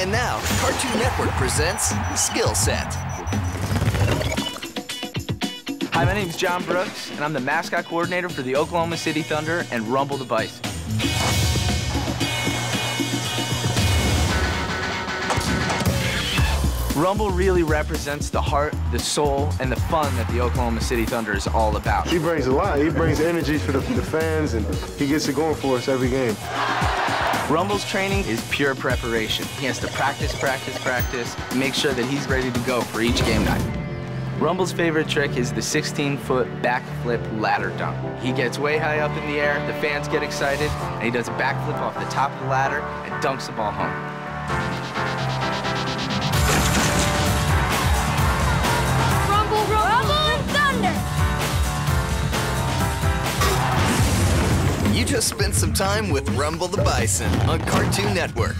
And now, Cartoon Network presents Skill Set. Hi, my name is Jon Brooks, and I'm the mascot coordinator for the Oklahoma City Thunder and Rumble the Bison. Rumble really represents the heart, the soul, and the fun that the Oklahoma City Thunder is all about. He brings a lot. He brings energy for the, for the fans, and he gets it going for us every game. Rumble's training is pure preparation. He has to practice, practice, practice, make sure that he's ready to go for each game night. Rumble's favorite trick is the 16-foot backflip ladder dunk. He gets way high up in the air, the fans get excited, and he does a backflip off the top of the ladder and dunks the ball home. You just spent some time with Rumble the Bison on Cartoon Network.